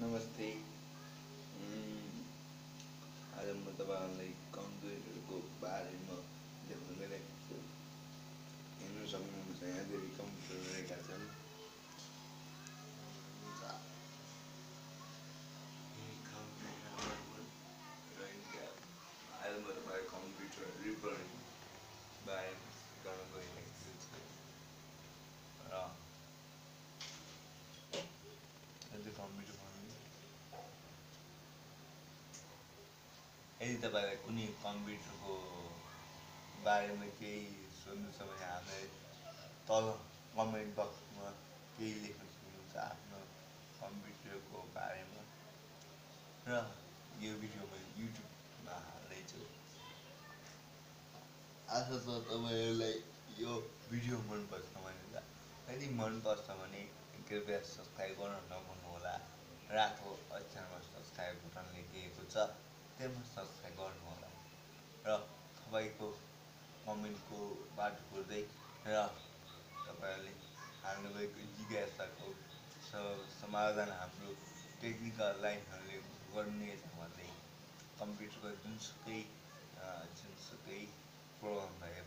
नमस्ते यदि तपाईँलाई कुनै कम्प्युटरको बारेमा केही सोध्नु छ भने हामीलाई तल कमेन्ट बक्समा केही लेख्न सक्नुहुन्छ आफ्नो कम्प्युटरको बारेमा। र यो भिडियो मैले युट्युबमा हाल्दैछु। आशा छ तपाईँहरूलाई यो भिडियो मनपर्छ भनेर। यदि मनपर्छ भने कृपया सब्सक्राइब गर्न नभुल्नुहोला। रातो अक्षरमा सब्सक्राइब बटन लेखिएको छ। सत्यमा सब्सक्राइब गर्नुहोला र तपाईँको कमेन्टको बाटो खोज्दै र तपाईँहरूले हाम्रो भएको जिज्ञासाको समाधान हाम्रो टेक्निकल लाइनहरूले गर्नेछ भन्दै कम्प्युटरको जुनसुकै जुनसुकै प्रोग्राम भए